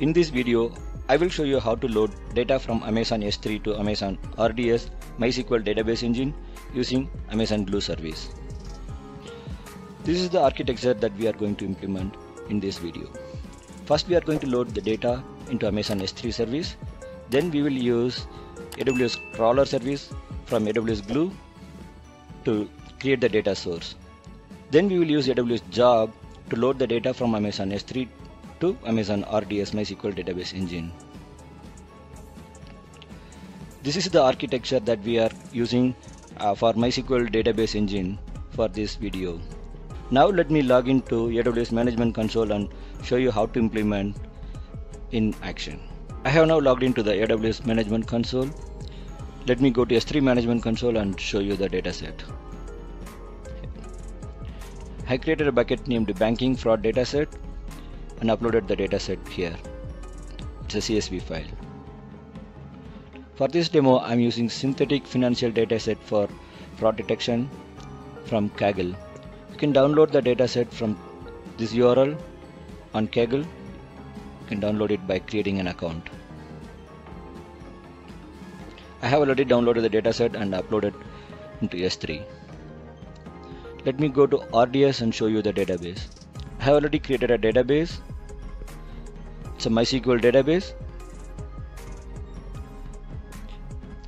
In this video, I will show you how to load data from Amazon S3 to Amazon RDS MySQL database engine using Amazon Glue service. This is the architecture that we are going to implement in this video. First we are going to load the data into Amazon S3 service. Then we will use AWS crawler service from AWS Glue to create the data source. Then we will use AWS job to load the data from Amazon S3 to Amazon RDS MySQL database engine. This is the architecture that we are using uh, for MySQL database engine for this video. Now let me log into AWS Management Console and show you how to implement in action. I have now logged into the AWS Management Console. Let me go to S3 Management Console and show you the dataset. I created a bucket named Banking Fraud Dataset and uploaded the dataset here. It's a CSV file. For this demo, I'm using synthetic financial dataset for fraud detection from Kaggle. You can download the dataset from this URL on Kaggle. You can download it by creating an account. I have already downloaded the dataset and uploaded into S3. Let me go to RDS and show you the database. I have already created a database. It's a MySQL database.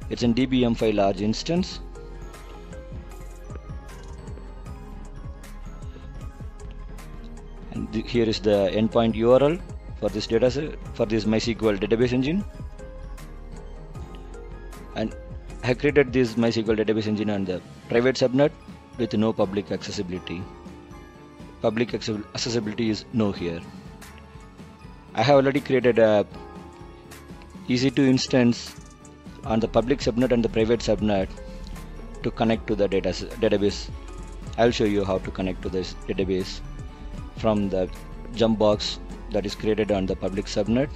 It's in DBM5 large instance. And here is the endpoint URL for this dataset for this MySQL database engine. And I created this MySQL database engine on the private subnet with no public accessibility. Public accessibility is no here. I have already created a EC2 instance on the public subnet and the private subnet to connect to the data database. I'll show you how to connect to this database from the jump box that is created on the public subnet.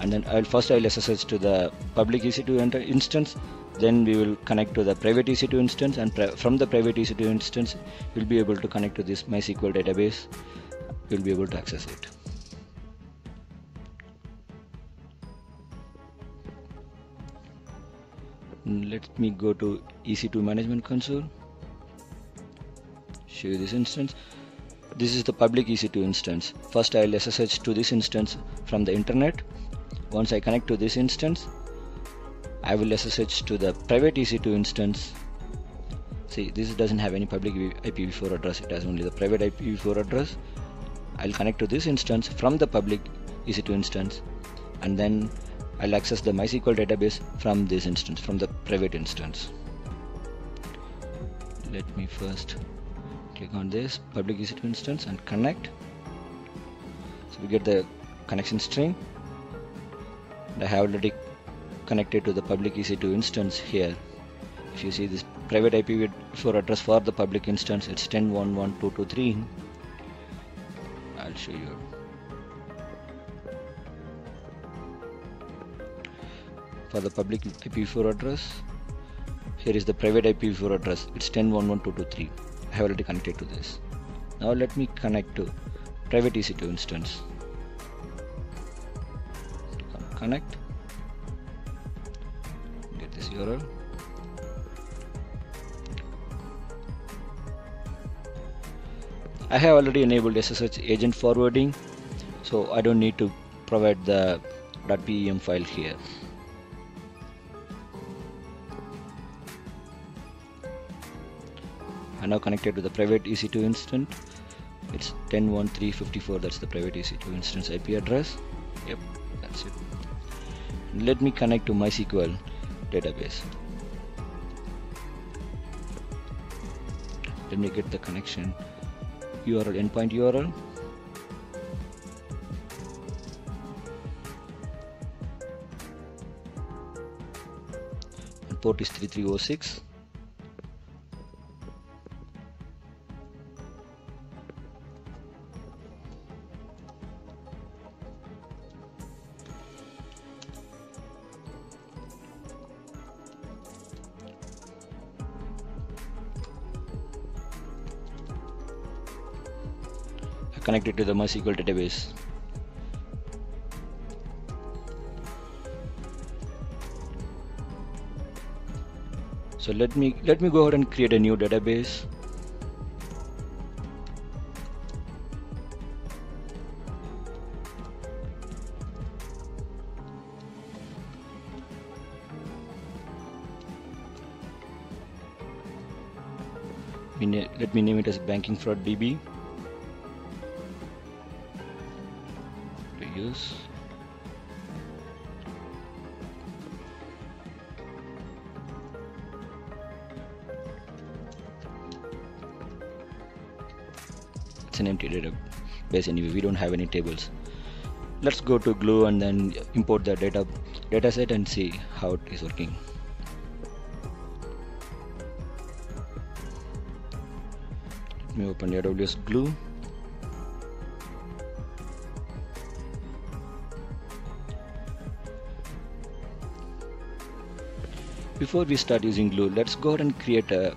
And then I'll first I'll SSH to the public EC2 instance. Then we will connect to the private EC2 instance and from the private EC2 instance we'll be able to connect to this MySQL database. You'll be able to access it let me go to EC2 management console. Show you this instance. This is the public EC2 instance. First I'll SSH to this instance from the internet. Once I connect to this instance I will SSH to the private EC2 instance. See this doesn't have any public IPv4 address. It has only the private IPv4 address. I'll connect to this instance from the public EC2 instance. And then I'll access the MySQL database from this instance from the private instance. Let me first click on this public EC2 instance and connect. So we get the connection string. I have already connected to the public EC2 instance here. If you see this private IPv4 address for the public instance it's 10.1.1.223 I'll show you for the public IPv4 address. Here is the private IPv4 address. It's 10.1.1.223 I have already connected to this. Now let me connect to private EC2 instance. Connect. Get this URL I have already enabled SSH agent forwarding so I don't need to provide the .pem file here I now connected to the private EC2 instance. It's 10.1.354 that's the private EC2 instance IP address. Yep that's it. Let me connect to MySQL database. Let me get the connection. URL endpoint URL port is 3306 connected to the MySQL database. So let me let me go ahead and create a new database. let me name it as banking fraud DB it's an empty database anyway we don't have any tables. Let's go to glue and then import the data dataset and see how it is working. Let me open AWS glue before we start using glue let's go ahead and create a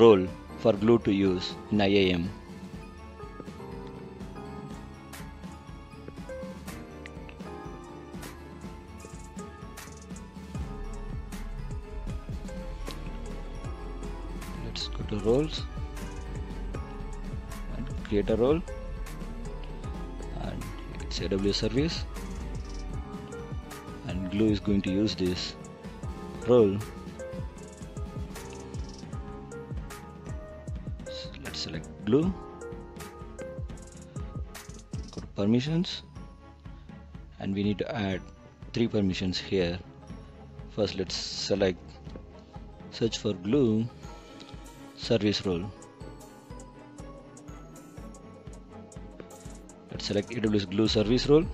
role for glue to use in IAM Let's go to roles and create a role and it's AWS service. And glue is going to use this role glue go to permissions and we need to add three permissions here first let's select search for glue service role. Let's select AWS Glue service role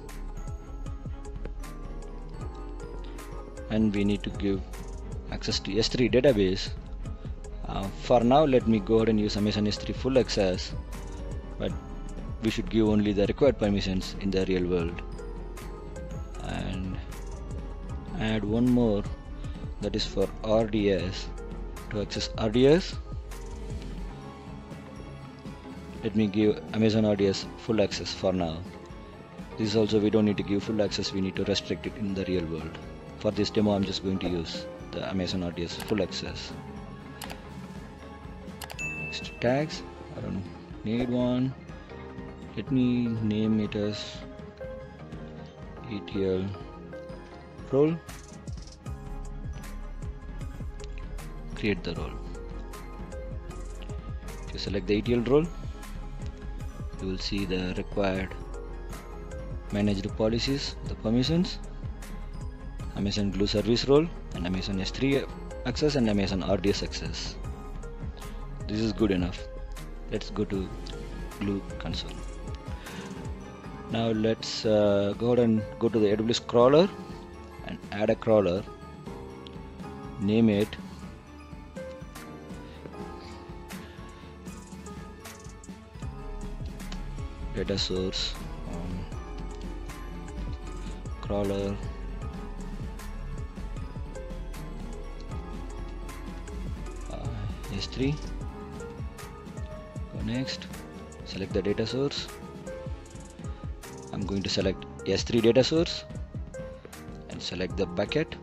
and we need to give access to S3 database. Uh, for now let me go ahead and use Amazon S3 full access but we should give only the required permissions in the real world. And add one more that is for RDS to access RDS let me give Amazon RDS full access for now. This is also we don't need to give full access we need to restrict it in the real world. For this demo I'm just going to use the Amazon RDS full access tags? I don't need one. Let me name it as ETL role create the role you select the ETL role you will see the required managed policies the permissions Amazon Glue service role and Amazon S3 access and Amazon RDS access this is good enough. Let's go to Glue console. Now let's uh, go ahead and go to the AWS crawler and add a crawler. Name it. Data source um, crawler. Uh, s3 go next. Select the data source. I'm going to select s3 data source and select the bucket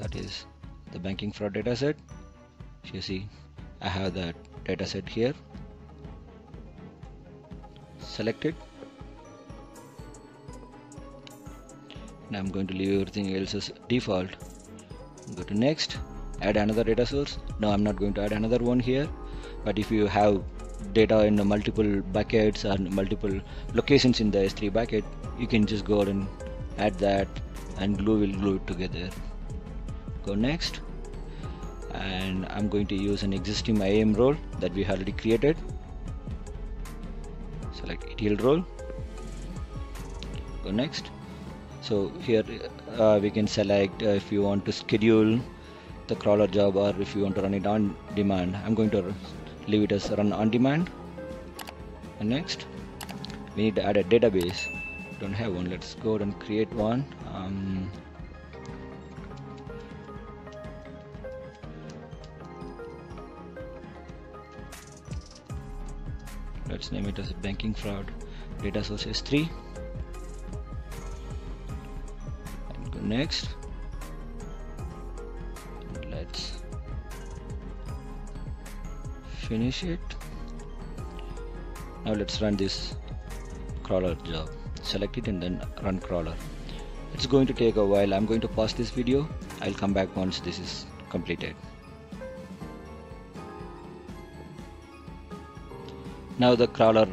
that is the banking fraud dataset so you see I have that dataset here. Selected now I'm going to leave everything else as default. Go to next. Add another data source. No I'm not going to add another one here but if you have data in multiple buckets and multiple locations in the S3 bucket you can just go and add that and glue will glue it together. Go next. And I'm going to use an existing IAM role that we already created. Select ETL role go next. So here uh, we can select uh, if you want to schedule the crawler job or if you want to run it on demand. I'm going to leave it as run on demand. And next we need to add a database. Don't have one. Let's go and create one. Um, let's name it as banking fraud. Data source s3 and go next finish it. Now let's run this crawler job. Select it and then run crawler. It's going to take a while. I'm going to pause this video. I'll come back once this is completed. Now the crawler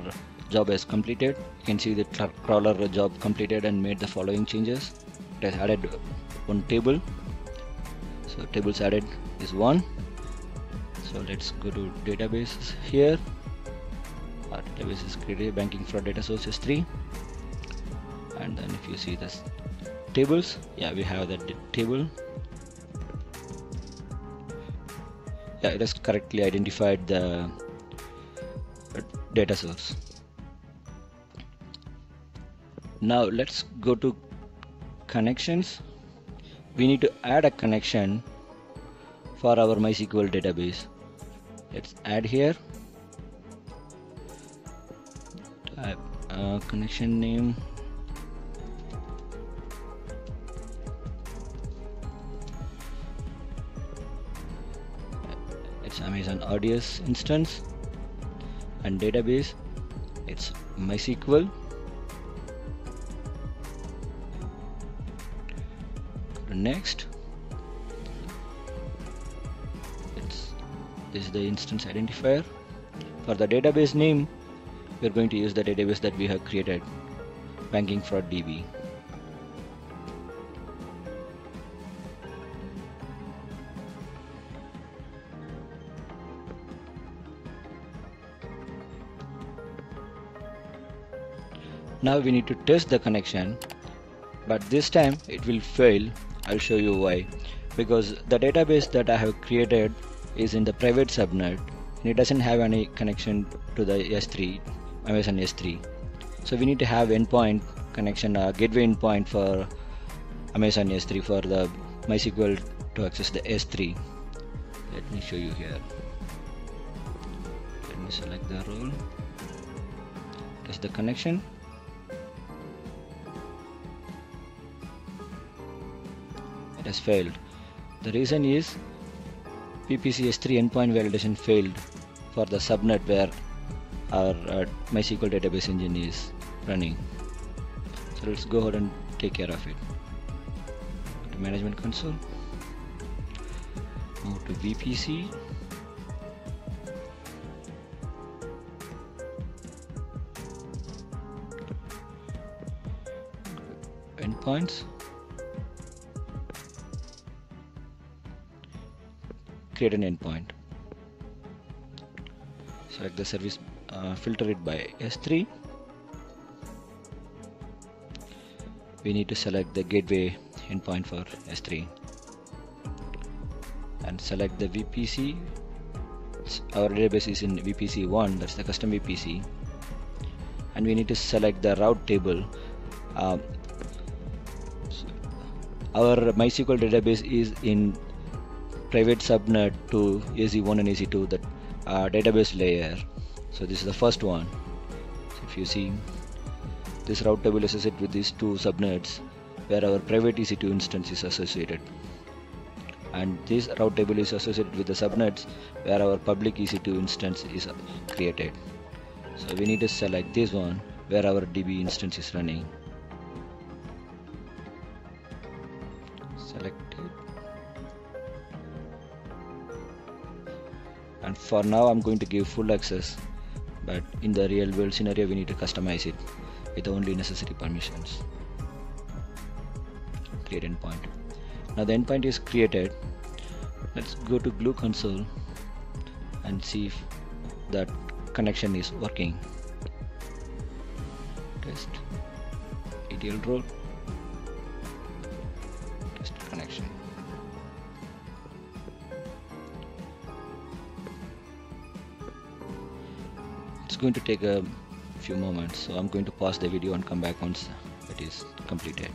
job is completed. You can see the crawler job completed and made the following changes. It has added one table. So tables added is one so let's go to databases here. Our database is created banking fraud data source s3 and then if you see this tables yeah we have that table. Yeah it has correctly identified the uh, data source. Now let's go to connections. We need to add a connection for our MySQL database let's add here. Type uh, connection name. It's Amazon RDS instance and database. It's MySQL. Next this is the instance identifier. For the database name we're going to use the database that we have created banking fraud DB now we need to test the connection but this time it will fail. I'll show you why. Because the database that I have created is in the private subnet and it doesn't have any connection to the S3 Amazon S3 so we need to have endpoint connection uh, gateway endpoint for Amazon S3 for the MySQL to access the S3 let me show you here. Let me select the role. Test the connection. It has failed. The reason is VPC S3 endpoint validation failed for the subnet where our uh, MySQL database engine is running. So let's go ahead and take care of it. To management console, move to VPC. Endpoints create an endpoint. Select the service uh, filter it by S3 we need to select the gateway endpoint for S3 and select the VPC our database is in VPC 1 that's the custom VPC and we need to select the route table. Um, our MySQL database is in private subnet to AZ1 and AZ2 that uh, database layer. So this is the first one. So if you see this route table is associated with these two subnets where our private EC2 instance is associated. And this route table is associated with the subnets where our public EC2 instance is created. So we need to select this one where our DB instance is running and for now I'm going to give full access. But in the real world scenario we need to customize it with only necessary permissions. Create endpoint. Now the endpoint is created. Let's go to glue console and see if that connection is working. Test. ETL role going to take a few moments so I'm going to pause the video and come back once it is completed.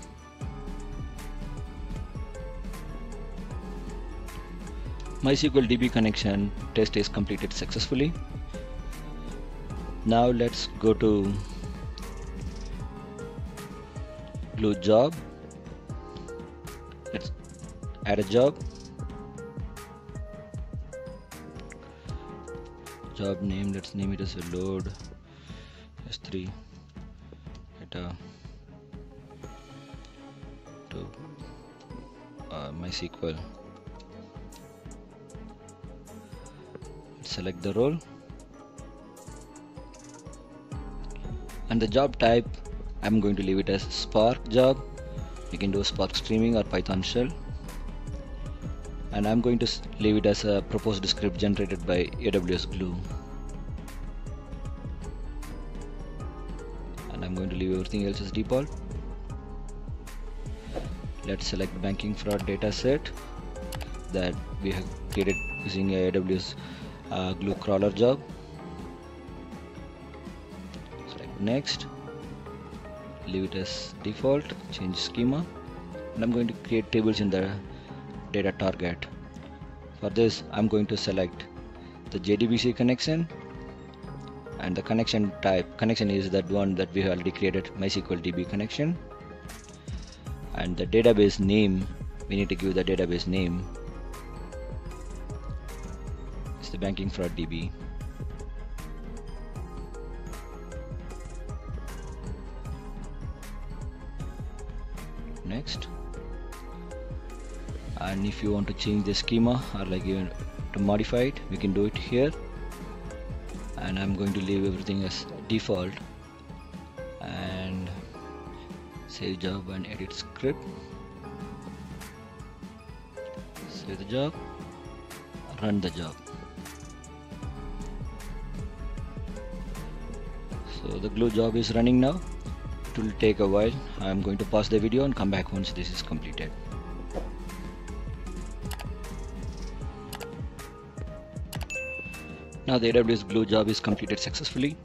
MySQL DB connection test is completed successfully. Now let's go to glue job. Let's add a job job name let's name it as a load s3 data to uh, MySQL. Select the role. And the job type I'm going to leave it as Spark job. You can do Spark streaming or Python shell and I'm going to leave it as a proposed script generated by AWS Glue. And I'm going to leave everything else as default. Let's select banking fraud dataset that we have created using AWS uh, glue crawler job. Select next. Leave it as default. Change schema. And I'm going to create tables in the data target. For this I'm going to select the JDBC connection and the connection type. Connection is that one that we have already created MySQL DB connection. And the database name we need to give the database name. It's the banking fraud DB next and if you want to change the schema or like even to modify it we can do it here. And I'm going to leave everything as default. And save job and edit script. Save the job. Run the job. So the glue job is running now. It will take a while. I'm going to pause the video and come back once this is completed now the AWS glue job is completed successfully.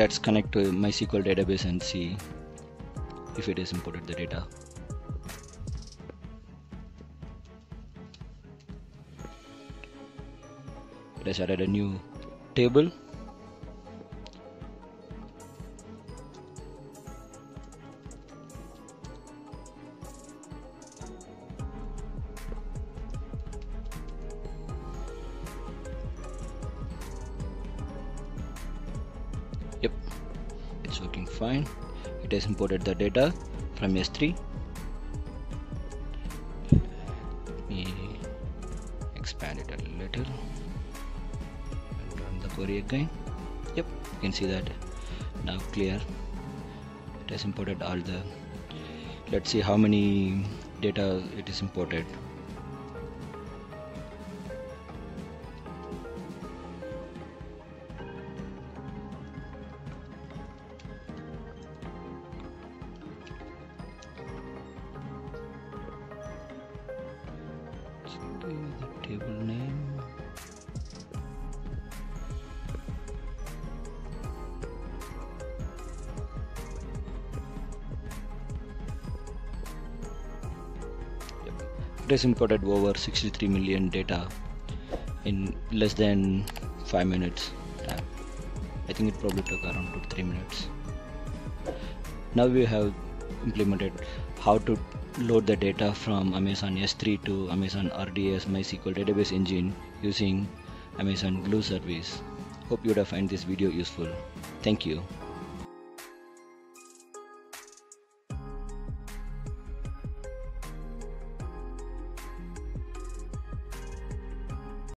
Let's connect to MySQL database and see if it has imported the data. Has added a new table imported the data from s3 let me expand it a little and run the query again. Yep you can see that now clear. It has imported all the let's see how many data it is imported Has imported over 63 million data in less than 5 minutes. I think it probably took around 2 3 minutes now we have implemented how to load the data from Amazon S3 to Amazon RDS MySQL database engine using Amazon Glue service. Hope you would have find this video useful. Thank you.